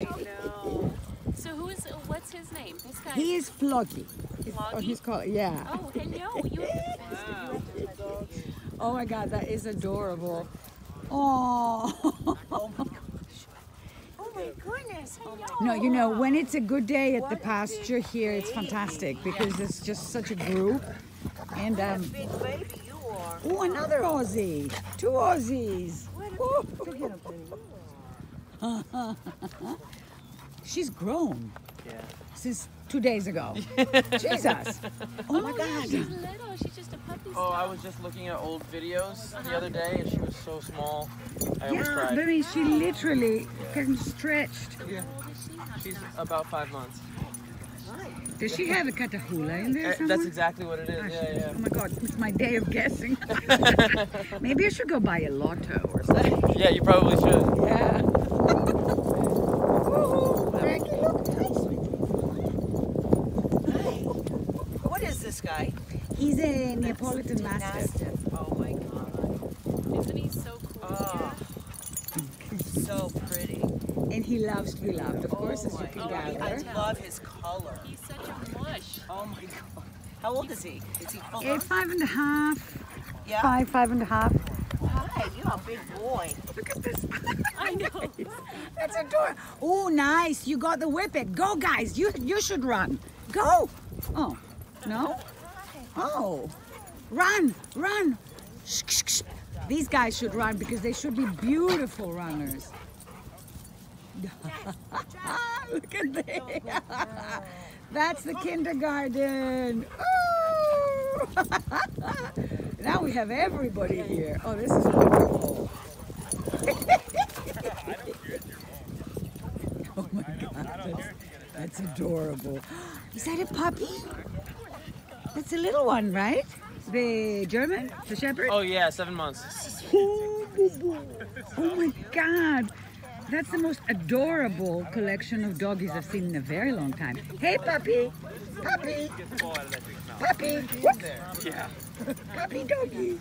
no. So who is? What's his name? This guy. He is Floggy. He's, oh, he's called, yeah. Oh, hello. You. Oh my God, that is adorable. Oh. Oh my goodness. No, you know, when it's a good day at the pasture here, it's fantastic because it's just such a group. And, um, Big baby you are. oh, another Aussie. Two Aussies. Ooh. She's grown Yeah. since two days ago. Jesus. Oh my yeah, God. she's little. She's just a puppy. Oh, I was just looking at old videos the other day, and she was so small. I almost Yeah, I mean, she literally can stretched. Yeah. She's about five months. Does she have a Catahoula in there Eh, somewhere? That's exactly what it is. Ah, Yeah, yeah. Oh my god, it's my day of guessing. Maybe I should go buy a lotto or something. Yeah, you probably should. Yeah. Woohoo, Frankie, look, What is this guy? He's a Neapolitan Mastiff. Mastiff. Oh my god. Isn't he so cool? Oh. So pretty. And he loves to be loved, of course, as oh you my can God. I love his color. He's such a mush. Oh my god. How old is he? Is he full on? five and a half. Yeah. Five, five and a half. Hi, you're a big boy. Look at this. I know. That's adorable. Oh, nice. You got the whippet. Go, guys. You you should run. Go. Oh, no? Oh, run, run. Shh, shh, shh. These guys should run because they should be beautiful runners. Look at this. That's the kindergarten. Now we have everybody here. Oh, this is wonderful. oh my God, that's adorable. Is that a puppy? That's a little one, right? The German, the Shepherd. Oh yeah, seven months. Oh. Oh my God. That's the most adorable collection of doggies I've seen in a very long time. Hey, puppy. Puppy. Puppy. Whoops. Yeah. Puppy doggy.